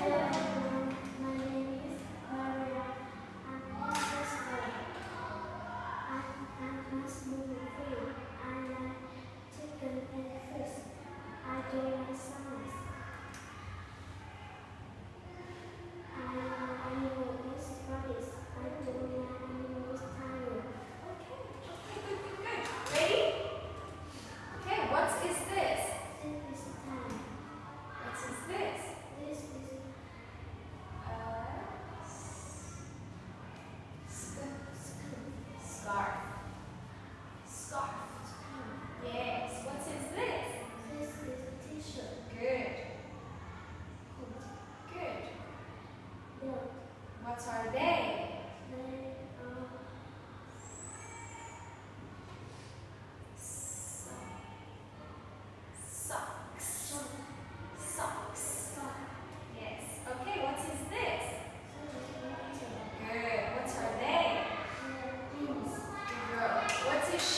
Yeah.